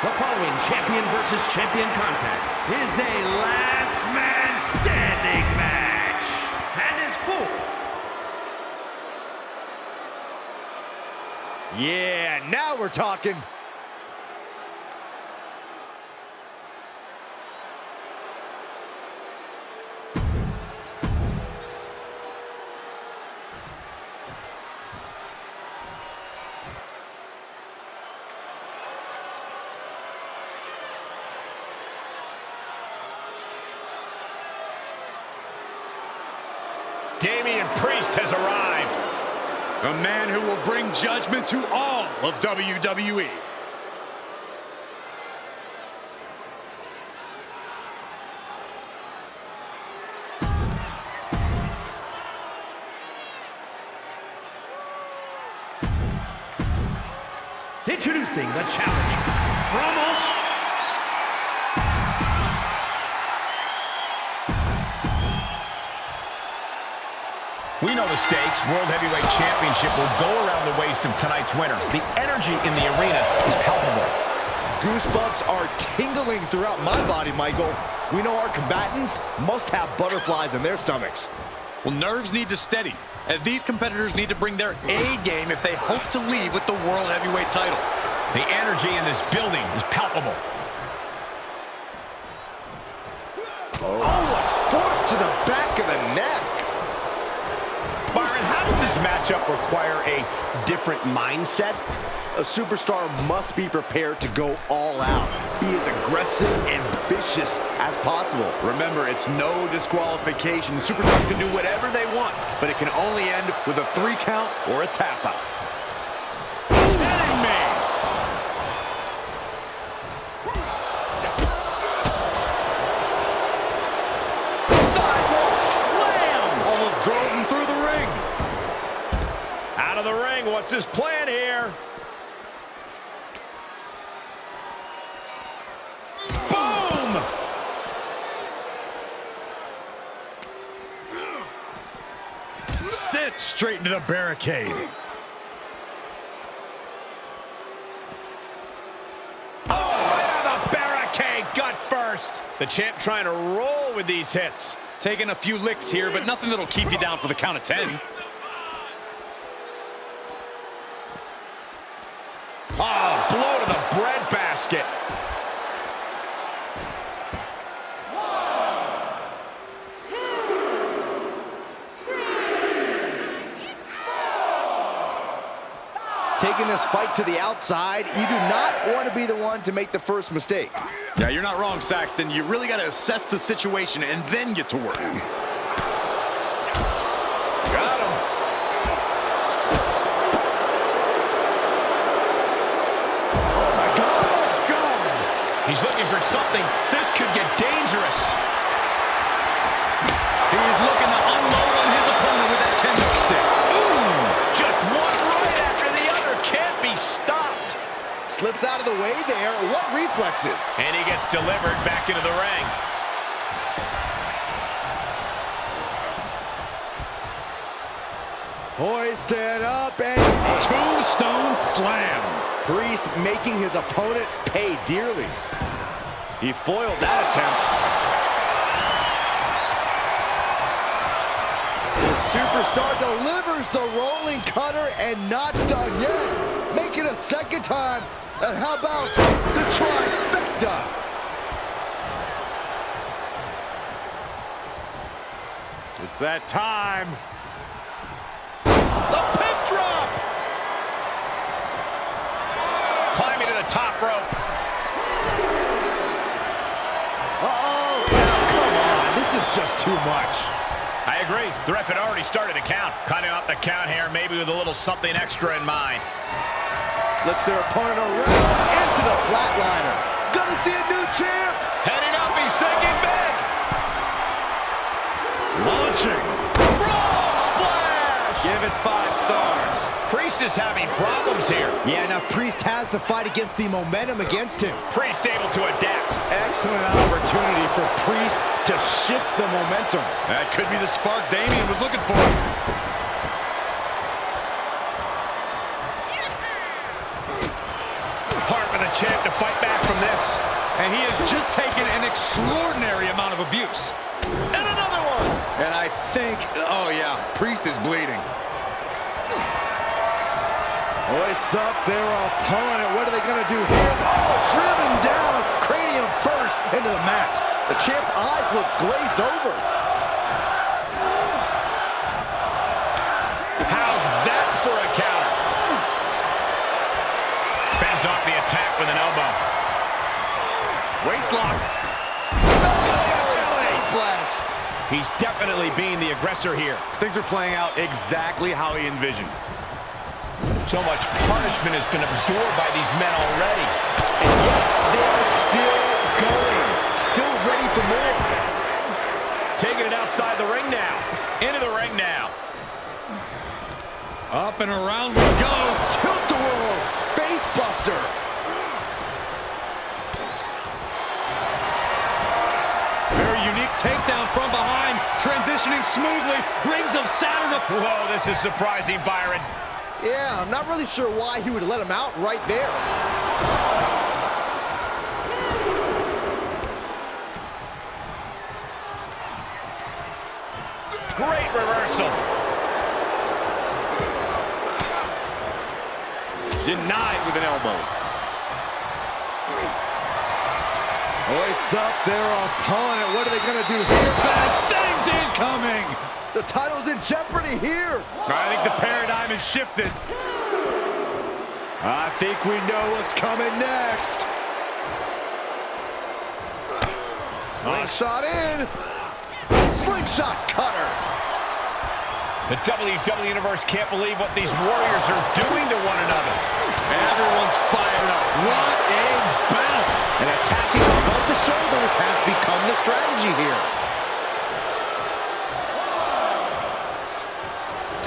The following champion versus champion contest is a last man standing match and is full. Yeah, now we're talking. Damian Priest has arrived. A man who will bring judgment to all of WWE. Introducing the challenge from Australia. We know the stakes. World Heavyweight Championship will go around the waist of tonight's winner. The energy in the arena is palpable. Goosebumps are tingling throughout my body, Michael. We know our combatants must have butterflies in their stomachs. Well, nerves need to steady, as these competitors need to bring their A game if they hope to leave with the World Heavyweight title. The energy in this building is palpable. Oh, what matchup require a different mindset? A superstar must be prepared to go all out. Be as aggressive and vicious as possible. Remember, it's no disqualification. Superstars can do whatever they want, but it can only end with a three count or a tap out. Out of the ring, what's his plan here? Boom! Sit straight into the barricade. Oh, the barricade, gut first. The champ trying to roll with these hits. Taking a few licks here, but nothing that'll keep you down for the count of 10. Oh, blow to the bread basket. Taking this fight to the outside, you do not want to be the one to make the first mistake. Yeah, you're not wrong, Saxton. You really got to assess the situation and then get to work. Got him. Oh my God! Oh, He's looking for something. This could get dangerous. He's looking Slips out of the way there. What reflexes? And he gets delivered back into the ring. Hoisted up and Tombstone slam. Priest making his opponent pay dearly. He foiled that attempt. The superstar delivers the rolling cutter and not done yet. Make it a second time. And how about the trifecta? It's that time. The pin drop. Climbing to the top rope. Uh-oh. Now, come on. This is just too much. I agree. The ref had already started the count. Cutting off the count here, maybe with a little something extra in mind. Flips their opponent around into the flatliner. Gonna see a new champ. Heading up, he's thinking big. Launching. Frog splash. Give it five stars. Priest is having problems here. Yeah, now Priest has to fight against the momentum against him. Priest able to adapt. Excellent opportunity for Priest to shift the momentum. That could be the spark Damian was looking for. The the champ to fight back from this. And he has just taken an extraordinary amount of abuse. And another one. And I think, oh yeah, Priest is bleeding. Hoists up their opponent. What are they going to do here? Oh, driven down. Cranium first into the mat. The champ's eyes look glazed over. Waistlock. He's definitely being the aggressor here. Things are playing out exactly how he envisioned. So much punishment has been absorbed by these men already. And yet they are still going. Still ready for more. Taking it outside the ring now. Into the ring now. Up and around we go. Transitioning smoothly. Rings of Saturn up. Whoa, this is surprising, Byron. Yeah, I'm not really sure why he would let him out right there. Great reversal. Denied with an elbow. Hoists up their opponent. What are they going to do here? Bad things incoming. The title's in jeopardy here. I think the paradigm has shifted. I think we know what's coming next. Slingshot in. Slingshot cutter. The WWE Universe can't believe what these warriors are doing to one another. Everyone's fired up. What a battle. And attacking above the shoulders has become the strategy here.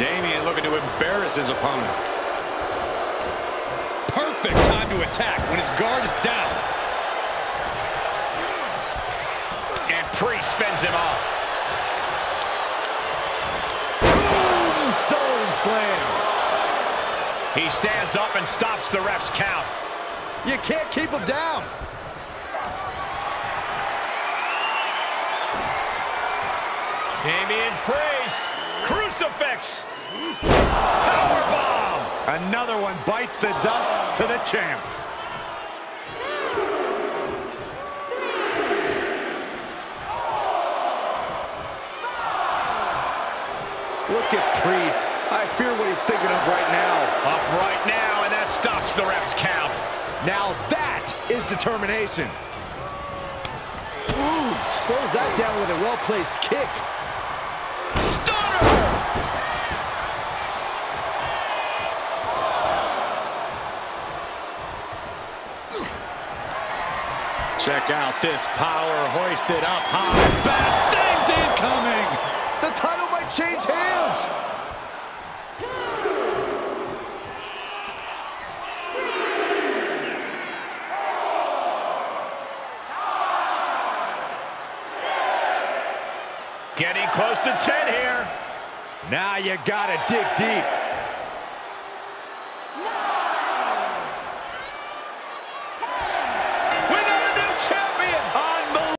Damian looking to embarrass his opponent. Perfect time to attack when his guard is down. And Priest fends him off. Boom! Stone slam. He stands up and stops the ref's count. You can't keep him down. Damian Priest. Crucifix. Powerbomb. Another one bites the dust to the champ. Look at Priest. I fear what he's thinking of right now. Up right now, and that stops the ref's count. Now that is determination. Ooh, slows that down with a well-placed kick. Check out this power hoisted up high. Bad things incoming. The title might change hands. Getting close to 10 here. Now you gotta dig deep.